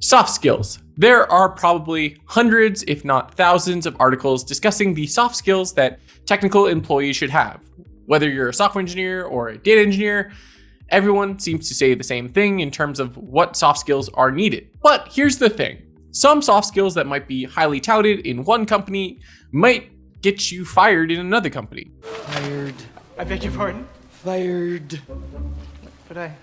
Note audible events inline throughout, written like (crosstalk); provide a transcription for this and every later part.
Soft skills. There are probably hundreds, if not thousands, of articles discussing the soft skills that technical employees should have. Whether you're a software engineer or a data engineer, everyone seems to say the same thing in terms of what soft skills are needed. But here's the thing some soft skills that might be highly touted in one company might get you fired in another company. Fired. I beg your pardon? Fired. But I.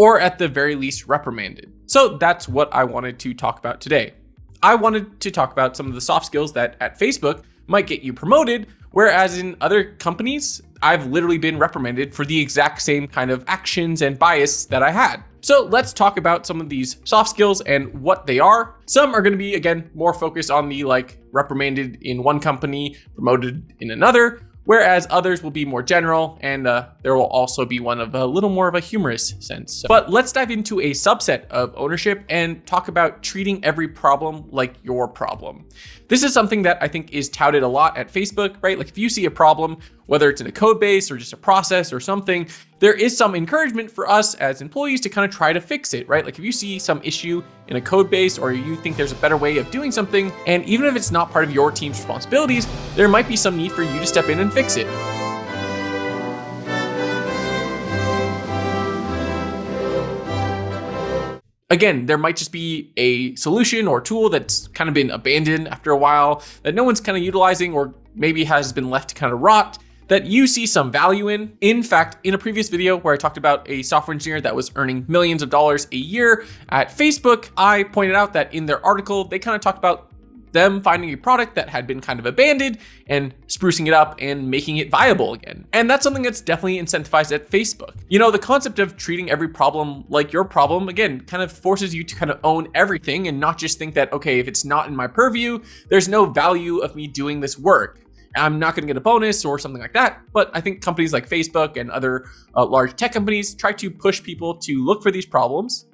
Or at the very least, reprimanded. So that's what I wanted to talk about today. I wanted to talk about some of the soft skills that at Facebook might get you promoted, whereas in other companies, I've literally been reprimanded for the exact same kind of actions and bias that I had. So let's talk about some of these soft skills and what they are. Some are going to be, again, more focused on the like reprimanded in one company, promoted in another, whereas others will be more general and uh, there will also be one of a little more of a humorous sense. But let's dive into a subset of ownership and talk about treating every problem like your problem. This is something that I think is touted a lot at Facebook, right? Like if you see a problem, whether it's in a code base or just a process or something, there is some encouragement for us as employees to kind of try to fix it, right? Like if you see some issue in a code base or you think there's a better way of doing something, and even if it's not part of your team's responsibilities, there might be some need for you to step in and fix it. Again, there might just be a solution or tool that's kind of been abandoned after a while that no one's kind of utilizing or maybe has been left to kind of rot that you see some value in. In fact, in a previous video where I talked about a software engineer that was earning millions of dollars a year at Facebook, I pointed out that in their article, they kind of talked about them finding a product that had been kind of abandoned and sprucing it up and making it viable again. And that's something that's definitely incentivized at Facebook. You know, the concept of treating every problem like your problem, again, kind of forces you to kind of own everything and not just think that, okay, if it's not in my purview, there's no value of me doing this work. I'm not going to get a bonus or something like that. But I think companies like Facebook and other uh, large tech companies try to push people to look for these problems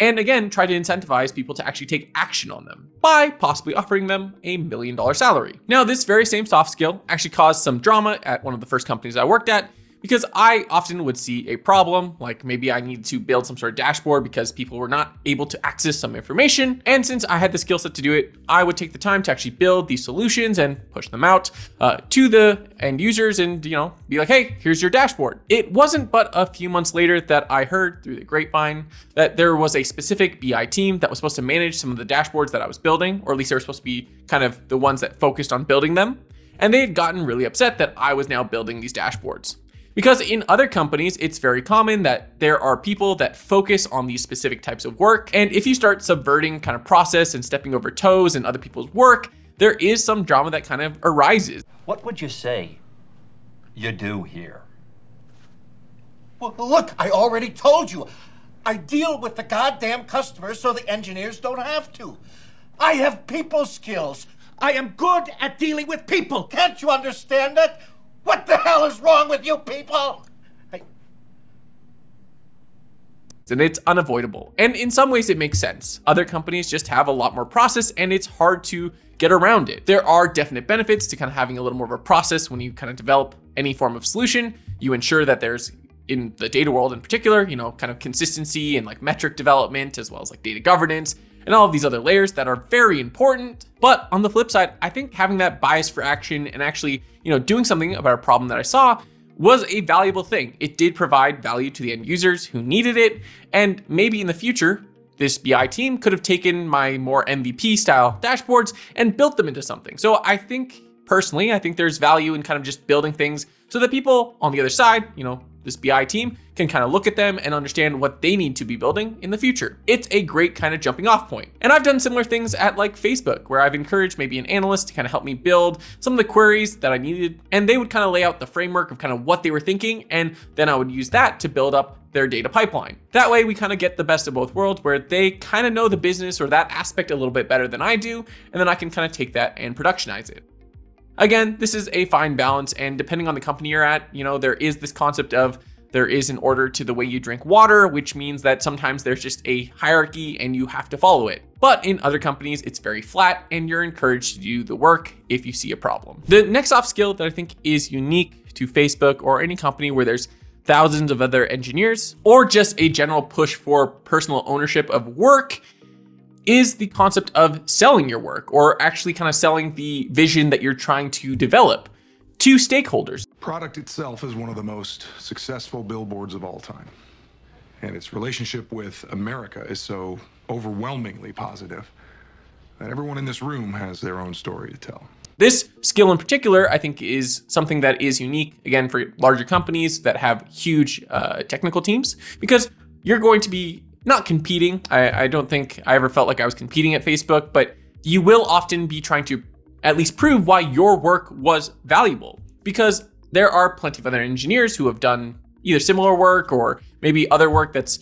and again, try to incentivize people to actually take action on them by possibly offering them a million dollar salary. Now, this very same soft skill actually caused some drama at one of the first companies I worked at because I often would see a problem, like maybe I needed to build some sort of dashboard because people were not able to access some information. And since I had the skill set to do it, I would take the time to actually build these solutions and push them out uh, to the end users and, you know, be like, hey, here's your dashboard. It wasn't but a few months later that I heard through the grapevine that there was a specific BI team that was supposed to manage some of the dashboards that I was building, or at least they were supposed to be kind of the ones that focused on building them. And they had gotten really upset that I was now building these dashboards. Because in other companies, it's very common that there are people that focus on these specific types of work. And if you start subverting kind of process and stepping over toes in other people's work, there is some drama that kind of arises. What would you say you do here? Well, look, I already told you. I deal with the goddamn customers so the engineers don't have to. I have people skills. I am good at dealing with people. Can't you understand that? What the hell is wrong with you people? And it's unavoidable. And in some ways, it makes sense. Other companies just have a lot more process and it's hard to get around it. There are definite benefits to kind of having a little more of a process when you kind of develop any form of solution. You ensure that there's in the data world in particular, you know, kind of consistency and like metric development as well as like data governance and all of these other layers that are very important. But on the flip side, I think having that bias for action and actually, you know, doing something about a problem that I saw was a valuable thing. It did provide value to the end users who needed it. And maybe in the future, this BI team could have taken my more MVP style dashboards and built them into something. So I think personally, I think there's value in kind of just building things so that people on the other side, you know, this BI team can kind of look at them and understand what they need to be building in the future. It's a great kind of jumping off point. And I've done similar things at like Facebook, where I've encouraged maybe an analyst to kind of help me build some of the queries that I needed. And they would kind of lay out the framework of kind of what they were thinking. And then I would use that to build up their data pipeline. That way, we kind of get the best of both worlds where they kind of know the business or that aspect a little bit better than I do. And then I can kind of take that and productionize it. Again, this is a fine balance, and depending on the company you're at, you know, there is this concept of there is an order to the way you drink water, which means that sometimes there's just a hierarchy and you have to follow it. But in other companies, it's very flat and you're encouraged to do the work if you see a problem. The next soft skill that I think is unique to Facebook or any company where there's thousands of other engineers, or just a general push for personal ownership of work, is the concept of selling your work or actually kind of selling the vision that you're trying to develop to stakeholders. Product itself is one of the most successful billboards of all time. And its relationship with America is so overwhelmingly positive that everyone in this room has their own story to tell. This skill in particular, I think, is something that is unique, again, for larger companies that have huge uh, technical teams, because you're going to be not competing. I, I don't think I ever felt like I was competing at Facebook, but you will often be trying to at least prove why your work was valuable, because there are plenty of other engineers who have done either similar work or maybe other work that's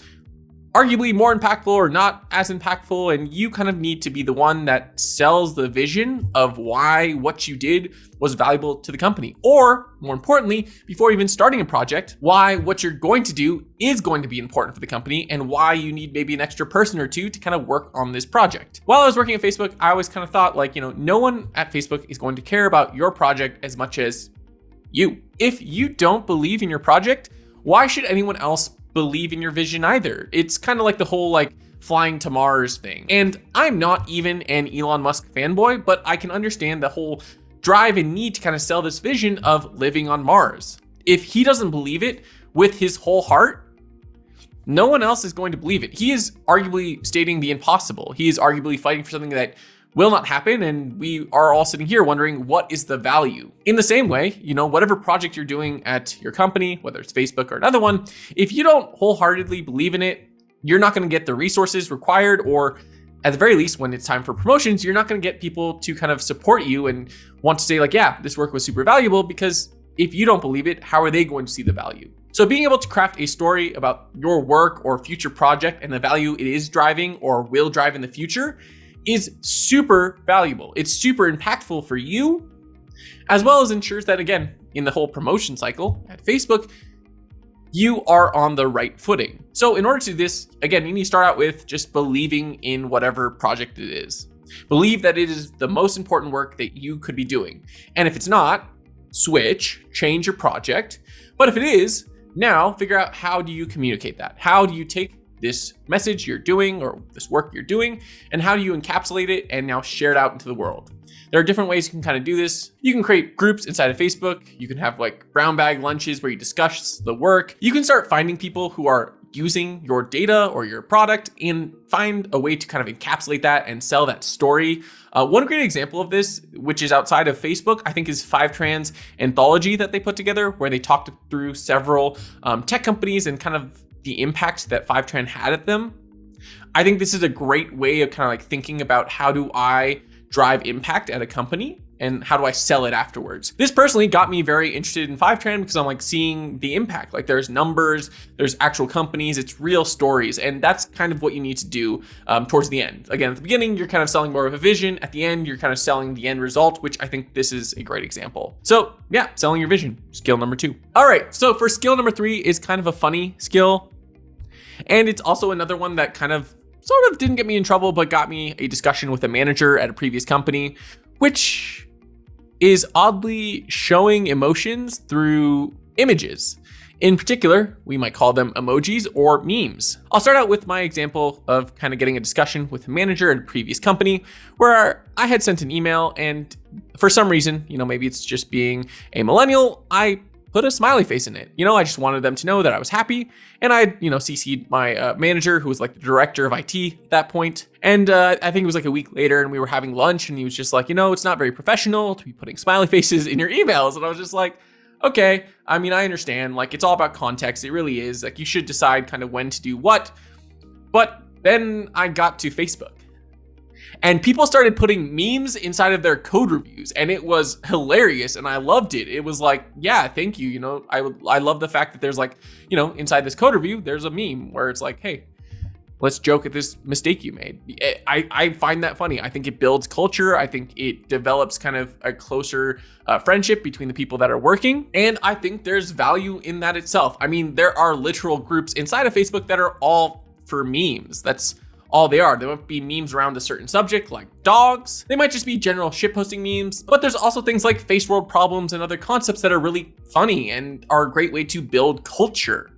arguably more impactful or not as impactful. And you kind of need to be the one that sells the vision of why what you did was valuable to the company. Or more importantly, before even starting a project, why what you're going to do is going to be important for the company and why you need maybe an extra person or two to kind of work on this project. While I was working at Facebook, I always kind of thought like, you know, no one at Facebook is going to care about your project as much as you. If you don't believe in your project, why should anyone else believe in your vision either. It's kind of like the whole like flying to Mars thing. And I'm not even an Elon Musk fanboy, but I can understand the whole drive and need to kind of sell this vision of living on Mars. If he doesn't believe it with his whole heart, no one else is going to believe it. He is arguably stating the impossible. He is arguably fighting for something that will not happen. And we are all sitting here wondering what is the value? In the same way, you know, whatever project you're doing at your company, whether it's Facebook or another one, if you don't wholeheartedly believe in it, you're not going to get the resources required or at the very least, when it's time for promotions, you're not going to get people to kind of support you and want to say, like, yeah, this work was super valuable because if you don't believe it, how are they going to see the value? So, being able to craft a story about your work or future project and the value it is driving or will drive in the future is super valuable. It's super impactful for you, as well as ensures that, again, in the whole promotion cycle at Facebook, you are on the right footing. So, in order to do this, again, you need to start out with just believing in whatever project it is. Believe that it is the most important work that you could be doing. And if it's not, switch, change your project. But if it is, now figure out how do you communicate that? How do you take this message you're doing or this work you're doing, and how do you encapsulate it and now share it out into the world. There are different ways you can kind of do this. You can create groups inside of Facebook. You can have like brown bag lunches where you discuss the work. You can start finding people who are using your data or your product and find a way to kind of encapsulate that and sell that story. Uh, one great example of this, which is outside of Facebook, I think is Fivetran's Anthology that they put together, where they talked through several um, tech companies and kind of the impact that Fivetran had at them. I think this is a great way of kind of like thinking about how do I drive impact at a company and how do I sell it afterwards. This personally got me very interested in Fivetran because I'm like seeing the impact. Like there's numbers, there's actual companies, it's real stories, and that's kind of what you need to do um, towards the end. Again, at the beginning, you're kind of selling more of a vision. At the end, you're kind of selling the end result, which I think this is a great example. So yeah, selling your vision, skill number two. All right, so for skill number three is kind of a funny skill, and it's also another one that kind of sort of didn't get me in trouble, but got me a discussion with a manager at a previous company, which is oddly showing emotions through images. In particular, we might call them emojis or memes. I'll start out with my example of kind of getting a discussion with a manager at a previous company where I had sent an email and for some reason, you know, maybe it's just being a millennial, I put a smiley face in it. You know, I just wanted them to know that I was happy. And I, you know, CC'd my uh, manager, who was like the director of IT at that point. And uh, I think it was like a week later, and we were having lunch, and he was just like, you know, it's not very professional to be putting smiley (laughs) faces in your emails. And I was just like, okay, I mean, I understand. Like, it's all about context. It really is. Like, you should decide kind of when to do what. But then I got to Facebook and people started putting memes inside of their code reviews and it was hilarious and I loved it. It was like, yeah, thank you, you know. I I love the fact that there's like, you know, inside this code review, there's a meme where it's like, hey, let's joke at this mistake you made. I, I find that funny. I think it builds culture. I think it develops kind of a closer uh, friendship between the people that are working. And I think there's value in that itself. I mean, there are literal groups inside of Facebook that are all for memes. That's all they are. They might be memes around a certain subject like dogs. They might just be general shitposting memes, but there's also things like face world problems and other concepts that are really funny and are a great way to build culture.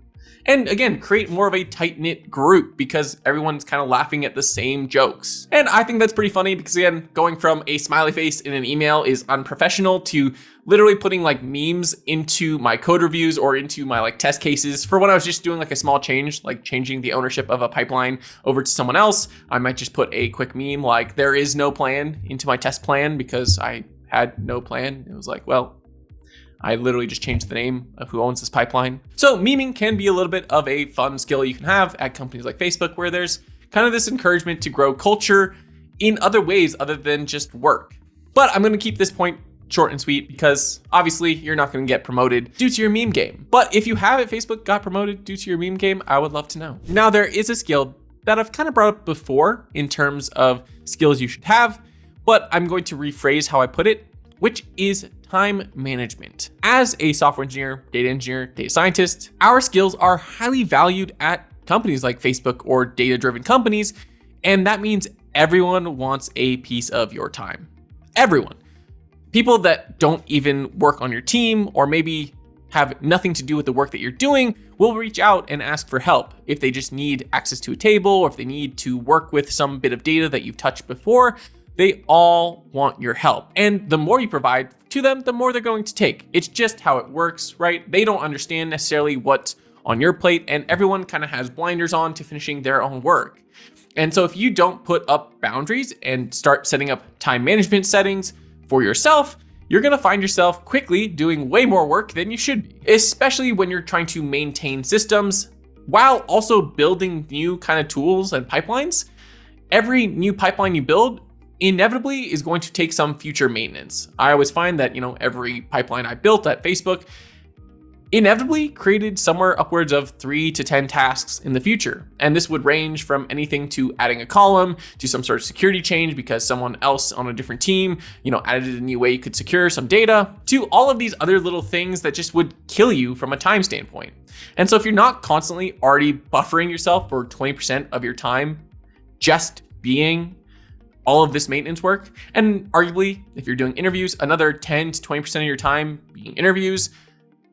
And again, create more of a tight knit group because everyone's kind of laughing at the same jokes. And I think that's pretty funny because, again, going from a smiley face in an email is unprofessional to literally putting like memes into my code reviews or into my like test cases for when I was just doing like a small change, like changing the ownership of a pipeline over to someone else. I might just put a quick meme like, there is no plan into my test plan because I had no plan. It was like, well, I literally just changed the name of who owns this pipeline. So memeing can be a little bit of a fun skill you can have at companies like Facebook where there's kind of this encouragement to grow culture in other ways other than just work. But I'm going to keep this point short and sweet because obviously you're not going to get promoted due to your meme game. But if you have at Facebook got promoted due to your meme game, I would love to know. Now there is a skill that I've kind of brought up before in terms of skills you should have, but I'm going to rephrase how I put it, which is time management. As a software engineer, data engineer, data scientist, our skills are highly valued at companies like Facebook or data driven companies. And that means everyone wants a piece of your time. Everyone. People that don't even work on your team or maybe have nothing to do with the work that you're doing will reach out and ask for help if they just need access to a table or if they need to work with some bit of data that you've touched before. They all want your help. And the more you provide to them, the more they're going to take. It's just how it works, right? They don't understand necessarily what's on your plate, and everyone kind of has blinders on to finishing their own work. And so if you don't put up boundaries and start setting up time management settings for yourself, you're gonna find yourself quickly doing way more work than you should be, especially when you're trying to maintain systems while also building new kind of tools and pipelines. Every new pipeline you build inevitably is going to take some future maintenance. I always find that, you know, every pipeline I built at Facebook inevitably created somewhere upwards of three to 10 tasks in the future. And this would range from anything to adding a column to some sort of security change because someone else on a different team, you know, added a new way you could secure some data to all of these other little things that just would kill you from a time standpoint. And so if you're not constantly already buffering yourself for 20% of your time just being all of this maintenance work. And arguably, if you're doing interviews, another 10 to 20% of your time being interviews.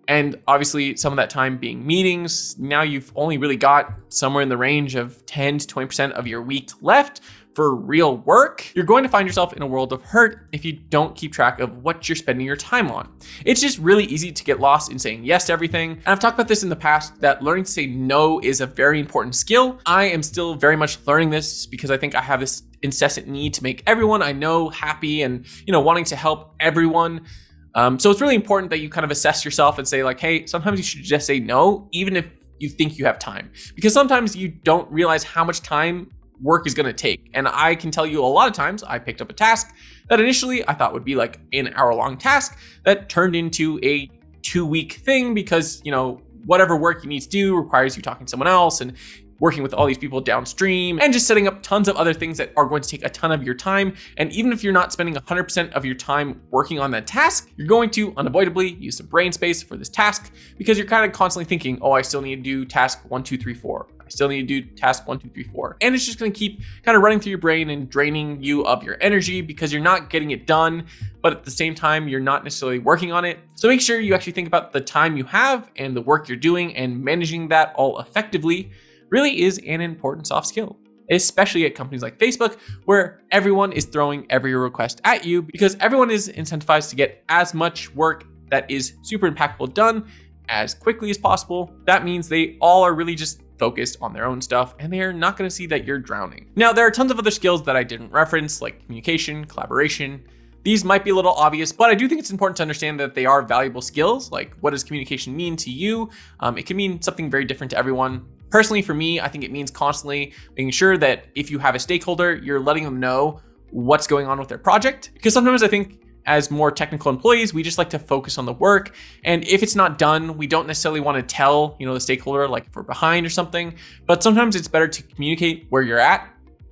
And obviously, some of that time being meetings. Now you've only really got somewhere in the range of 10 to 20% of your week left for real work, you're going to find yourself in a world of hurt if you don't keep track of what you're spending your time on. It's just really easy to get lost in saying yes to everything. And I've talked about this in the past that learning to say no is a very important skill. I am still very much learning this because I think I have this incessant need to make everyone I know happy and, you know, wanting to help everyone. Um, so it's really important that you kind of assess yourself and say, like, hey, sometimes you should just say no, even if you think you have time. Because sometimes you don't realize how much time work is going to take. And I can tell you a lot of times I picked up a task that initially I thought would be like an hour long task that turned into a two week thing because, you know, whatever work you need to do requires you talking to someone else and working with all these people downstream and just setting up tons of other things that are going to take a ton of your time. And even if you're not spending 100% of your time working on that task, you're going to unavoidably use some brain space for this task because you're kind of constantly thinking, oh, I still need to do task one, two, three, four. I still need to do task one, two, three, four. And it's just going to keep kind of running through your brain and draining you of your energy because you're not getting it done, but at the same time, you're not necessarily working on it. So make sure you actually think about the time you have and the work you're doing and managing that all effectively really is an important soft skill especially at companies like Facebook, where everyone is throwing every request at you because everyone is incentivized to get as much work that is super impactful done as quickly as possible. That means they all are really just focused on their own stuff and they are not going to see that you're drowning. Now, there are tons of other skills that I didn't reference, like communication, collaboration. These might be a little obvious, but I do think it's important to understand that they are valuable skills. Like, what does communication mean to you? Um, it can mean something very different to everyone. Personally, for me, I think it means constantly making sure that if you have a stakeholder, you're letting them know what's going on with their project. Because sometimes I think as more technical employees, we just like to focus on the work. And if it's not done, we don't necessarily want to tell, you know, the stakeholder like if we're behind or something. But sometimes it's better to communicate where you're at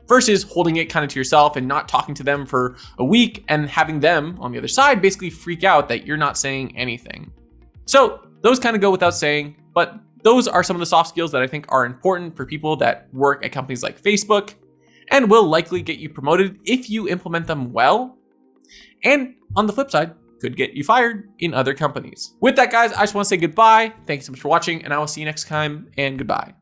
versus holding it kind of to yourself and not talking to them for a week and having them on the other side basically freak out that you're not saying anything. So those kind of go without saying, but those are some of the soft skills that I think are important for people that work at companies like Facebook. and will likely get you promoted if you implement them well. And on the flip side, could get you fired in other companies. With that, guys, I just want to say goodbye. Thank you so much for watching, and I will see you next time, and goodbye.